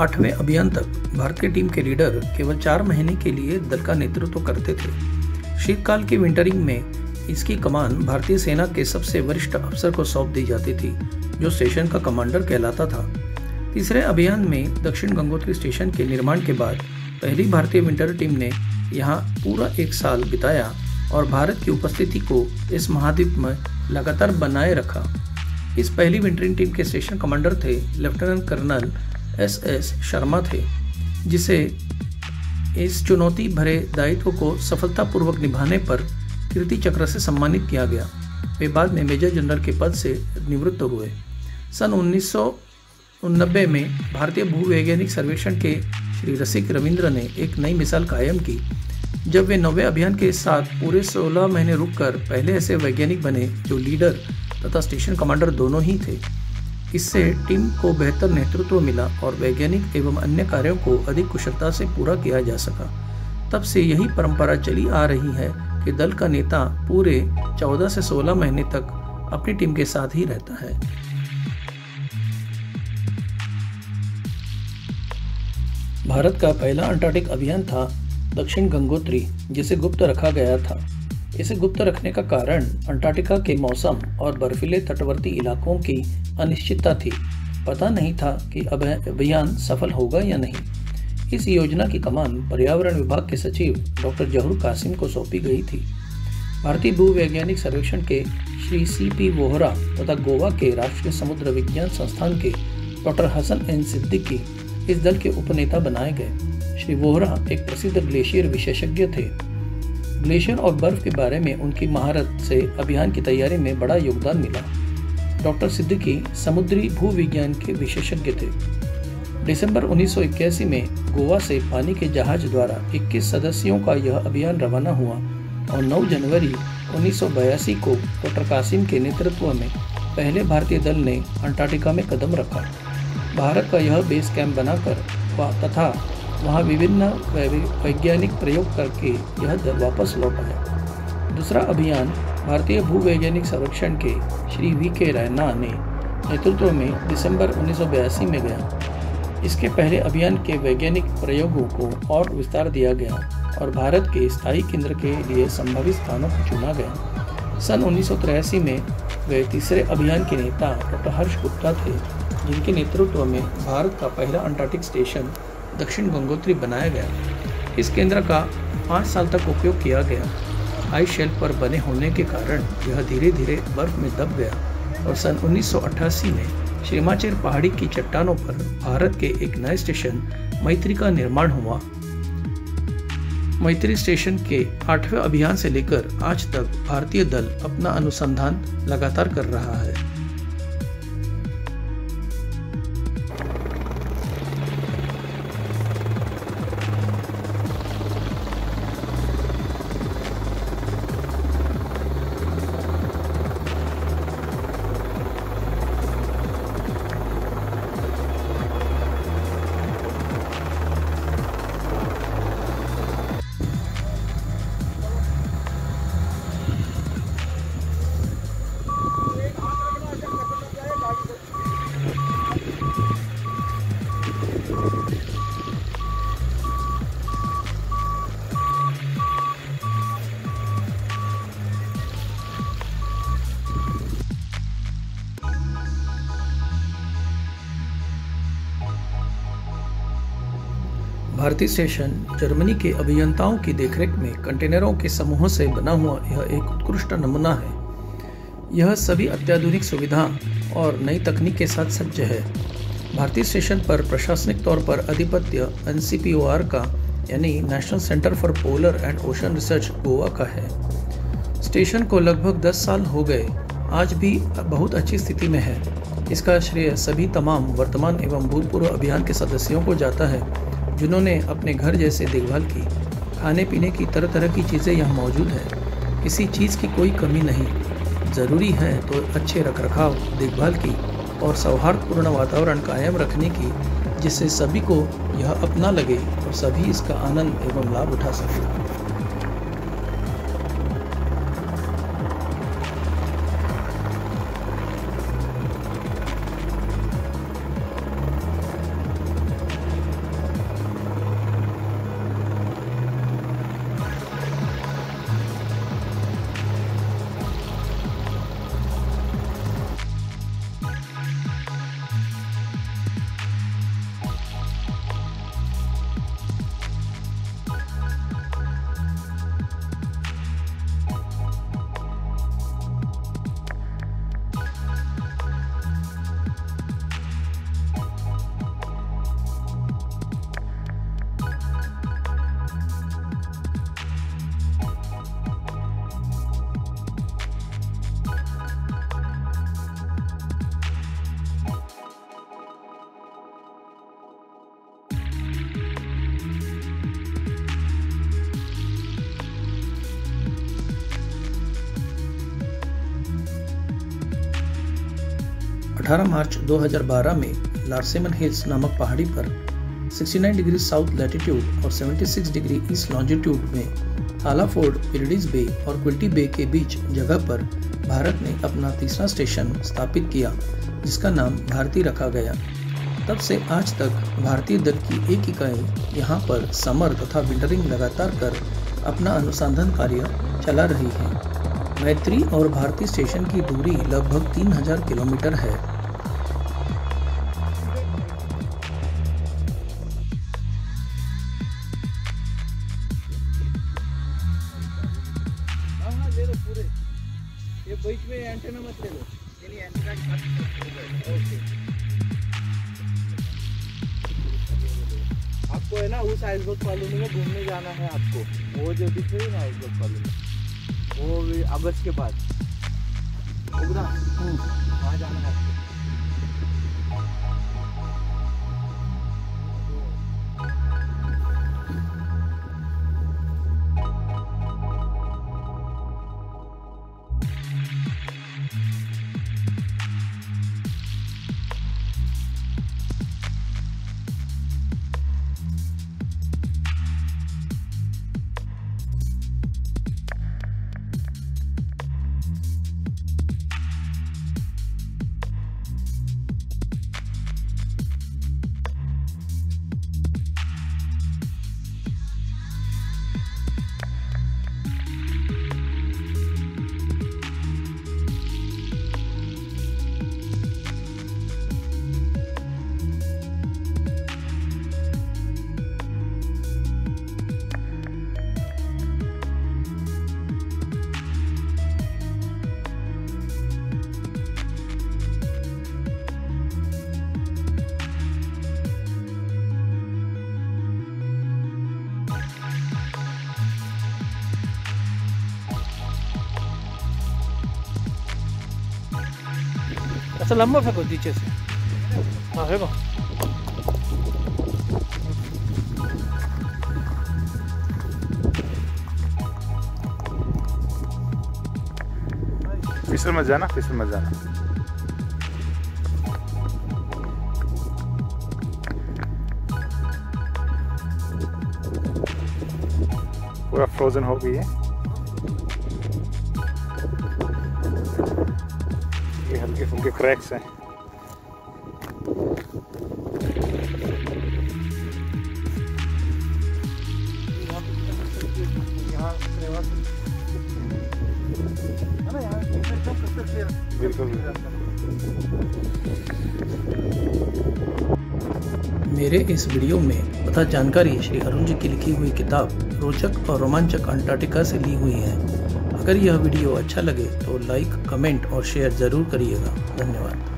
आठवें अभियान तक भारतीय टीम के लीडर केवल चार महीने के लिए दल का नेतृत्व करते थे। शीतकाल की विंटरिंग में इसकी कमान भारतीय सेना के सबसे वरिष्ठ अफसर को सौंप दी जाती थी, जो स्टेशन का कमांडर कहलाता था। तीसरे अभियान में दक्षिण गंगोत्री स्टेशन के निर्माण के बाद पहली भारतीय विंटर टीम ने यहाँ पूरा एक साल बिताया और भारत की उपस्थिति को इस महाद्वीप में लगातार बनाए रखा। इस पहली विंटरिंग टीम के स्टेशन कमांडर थे lieutenant colonel S S Sharma थे, जिसे इस चुनौती भरे दायित्व को सफलतापूर्वक निभाने पर कीर्ति चक्र से सम्मानित किया गया। वे बाद में मेजर जनरल के पद से निवृत्त हुए। सन उन्नीस में भारतीय भूवैज्ञानिक सर्वेक्षण के श्री रसिक रविंद्र ने एक नई मिसाल कायम की, जब वे नवे अभियान के साथ पूरे 16 महीने रुककर पहले ऐसे वैज्ञानिक बने जो लीडर तथा स्टेशन कमांडर दोनों ही थे। इससे टीम को बेहतर नेतृत्व मिला और वैज्ञानिक एवं अन्य कार्यों को अधिक कुशलता से पूरा किया जा सका। तब से यही परंपरा चली आ रही है कि दल का नेता पूरे 14 से 16 महीने तक अपनी टीम के साथ ही रहता है। भारत का पहला अंटार्कटिक अभियान था दक्षिण गंगोत्री, जिसे गुप्त रखा गया था। इसे गुप्त रखने का कारण अंटार्कटिका के मौसम और बर्फीले तटवर्ती इलाकों की अनिश्चितता थी। पता नहीं था कि अब अभियान सफल होगा या नहीं। इस योजना की कमान पर्यावरण विभाग के सचिव डॉक्टर जहूर कासिम को सौंपी गई थी। भारतीय भूवैज्ञानिक सर्वेक्षण के श्री सी पी वोहरा तथा गोवा के राष्ट्रीय समुद्र विज्ञान संस्थान के डॉक्टर हसन एन सिद्दीकी इस दल के उपनेता बनाए गए। श्री वोहरा एक प्रसिद्ध ग्लेशियर विशेषज्ञ थे। ग्लेशियर और बर्फ़ के बारे में उनकी महारत से अभियान की तैयारी में बड़ा योगदान मिला। डॉक्टर सिद्दीकी समुद्री भूविज्ञान के विशेषज्ञ थे। दिसंबर 1981 में गोवा से पानी के जहाज़ द्वारा 21 सदस्यों का यह अभियान रवाना हुआ और 9 जनवरी उन्नीस सौ बयासी को डॉक्टर कासिम के नेतृत्व में पहले भारतीय दल ने अंटार्कटिका में कदम रखा। भारत का यह बेस कैंप बनाकर तथा वहाँ विभिन्न वैज्ञानिक प्रयोग करके यह वापस लौट आया। दूसरा अभियान भारतीय भूवैज्ञानिक सर्वेक्षण के श्री वी के रैना ने नेतृत्व में दिसंबर उन्नीस सौ बयासी में गया। इसके पहले अभियान के वैज्ञानिक प्रयोगों को और विस्तार दिया गया और भारत के स्थायी केंद्र के लिए संभावित स्थानों को चुना गया। सन उन्नीस सौ तिरासी में वे तीसरे अभियान के नेता डॉक्टर हर्ष गुप्ता थे, जिनके नेतृत्व में भारत का पहला अंटार्कटिक स्टेशन दक्षिण गंगोत्री बनाया गया। इस केंद्र का पाँच साल तक उपयोग किया गया। आइस शेल्फ पर बने होने के कारण यह धीरे धीरे बर्फ़ में दब गया और सन 1988 में श्रीमाचेर पहाड़ी की चट्टानों पर भारत के एक नए स्टेशन मैत्री का निर्माण हुआ। मैत्री स्टेशन के आठवें अभियान से लेकर आज तक भारतीय दल अपना अनुसंधान लगातार कर रहा है। भारतीय स्टेशन जर्मनी के अभियंताओं की देखरेख में कंटेनरों के समूह से बना हुआ यह एक उत्कृष्ट नमूना है। यह सभी अत्याधुनिक सुविधा और नई तकनीक के साथ सज्ज है। भारतीय स्टेशन पर प्रशासनिक तौर पर अधिपत्य एन का, यानी National Centre for Polar and Ocean Research Goa का है। स्टेशन को लगभग 10 साल हो गए। आज भी बहुत अच्छी स्थिति में है। इसका श्रेय सभी तमाम वर्तमान एवं भूतपूर्व अभियान के सदस्यों को जाता है। जिन्होंने अपने घर जैसे देखभाल की। खाने पीने की तरह तरह की चीज़ें यहाँ मौजूद हैं। किसी चीज़ की कोई कमी नहीं। ज़रूरी है तो अच्छे रख रखाव देखभाल की और सौहार्दपूर्ण वातावरण कायम रखने की, जिससे सभी को यह अपना लगे और सभी इसका आनंद एवं लाभ उठा सकें। 18 मार्च 2012 में लार्सेमन हिल्स नामक पहाड़ी पर 69 डिग्री साउथ लैटिट्यूड और 76 डिग्री ईस्ट लॉन्जिट्यूड में आलाफोर्ड पिरडीज बे और क्विल्टी बे के बीच जगह पर भारत ने अपना तीसरा स्टेशन स्थापित किया, जिसका नाम भारती रखा गया। तब से आज तक भारतीय दल की एक इकाई यहाँ पर समर तथा विंटरिंग लगातार कर अपना अनुसंधान कार्य चला रही है। मैत्री और भारती स्टेशन की दूरी लगभग 3000 किलोमीटर है। आपको है ना उस आइसबर्ग कॉलोनी में घूमने जाना है आपको। वो जो दिख रही है ना आइसबर्ग कॉलोनी वो भी अगस्त के बाद। वहाँ जाना है आपको। अच्छा लंबा फेंको, नीचे से। हाँ फेंको। फिसल मत जाना, फिसल मत जाना। पूरा फ्रोजन हो गई है। ये हल्के फुल्के क्रैक्स हैं। मेरे इस वीडियो में तथा जानकारी श्री अरुण जी की लिखी हुई किताब रोचक और रोमांचक अंटार्कटिका से ली हुई है। अगर यह वीडियो अच्छा लगे तो लाइक कमेंट और शेयर ज़रूर करिएगा। धन्यवाद।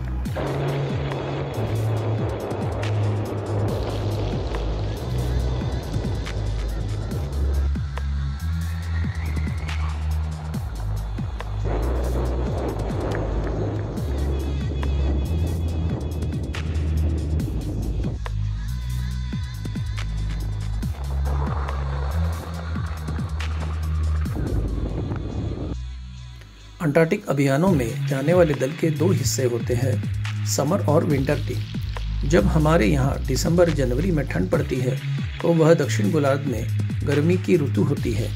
अंटार्कटिक अभियानों में जाने वाले दल के दो हिस्से होते हैं, समर और विंटर टीम जब हमारे यहाँ दिसंबर जनवरी में ठंड पड़ती है तो वह दक्षिण गोलार्ध में गर्मी की ऋतु होती है।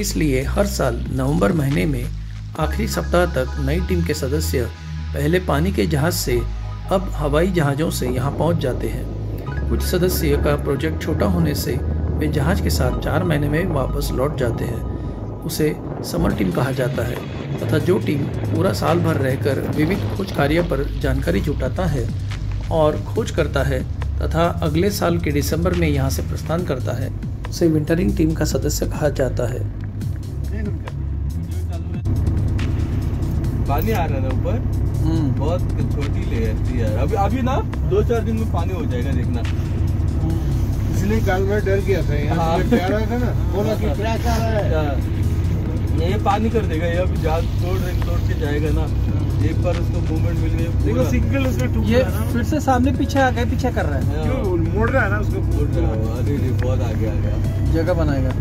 इसलिए हर साल नवंबर महीने में आखिरी सप्ताह तक नई टीम के सदस्य पहले पानी के जहाज़ से अब हवाई जहाज़ों से यहाँ पहुँच जाते हैं। कुछ सदस्य का प्रोजेक्ट छोटा होने से वे जहाज़ के साथ चार महीने में वापस लौट जाते हैं। उसे समर टीम कहा जाता है। तथा जो टीम पूरा साल भर रहकर विविध खोज कार्य पर जानकारी जुटाता है और खोज करता है तथा अगले साल के दिसंबर में यहाँ से प्रस्थान करता है उसे विंटरिंग टीम का सदस्य कहा जाता है। पानी आ रहा है ऊपर? बहुत छोटी लेयर थी यार। अभी अभी ना दो चार दिन में पानी हो जाएगा देखना। इसलिए कल मैं डर गया था यहाँ हाँ। से प्यारा था ना बोला कि क्रैश आ रहा है? हाँ। ये पानी कर देगा ये अभी तोड़ तोड़ के जाएगा ना। एक बार उसको मूवमेंट मिल गई देखो सिंगल टूट ये रहा है ना। फिर से सामने पीछे आ गया पीछे कर रहा है। क्यों मोड़ रहा है ना उसको? मोड़ रहा है, अरे रे बहुत आगे आ गया। जगह बनाएगा।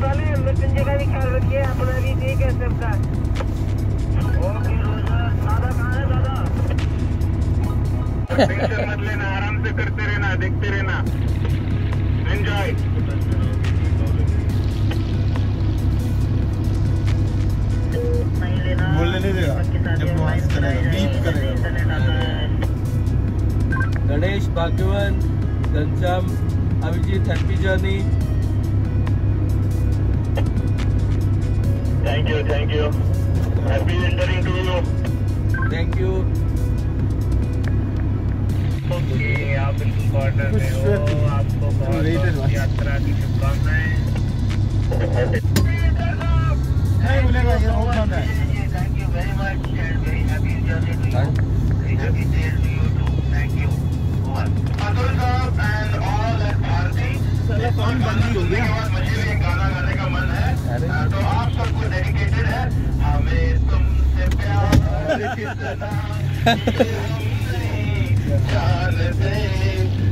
वाले मृत्युंजय का भी ख्याल रखिए अपना भी ठीक है सबका। ओके दादा कहाँ है दादा? टेंशन मत लेना आराम से करते रहना देखते रहना। एंजॉय बोलने नहीं देगा। जब ये करेगा बीप करेगा। इंटरनेट आता Ganesh Bhagyavan Ghanshyam Abhijit happy journey thank you thank you happy wintering to you thank you okay आप बिल्कुल बॉर्डर में हो आपको बहुत Rated बहुत one. यात्रा की शुभकामनाएँ नहीं बोलेगा ये रोक रहा है Thank you very much and very happy journey to you. Very happy day to you too. Thank you. Atul साहब एंड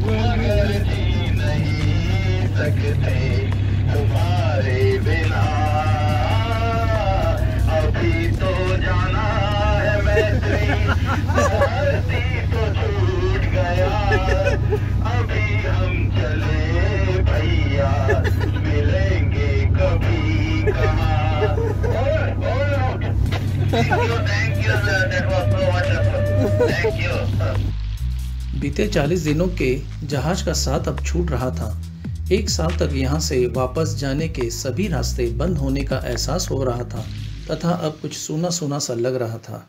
मगर जी नहीं सकते तुम्हारे बिना अभी तो जाना है धरती तो छूट गया अभी बीते 40 दिनों के जहाज़ का साथ अब छूट रहा था। एक साल तक यहाँ से वापस जाने के सभी रास्ते बंद होने का एहसास हो रहा था, तथा अब कुछ सूना सूना सा लग रहा था।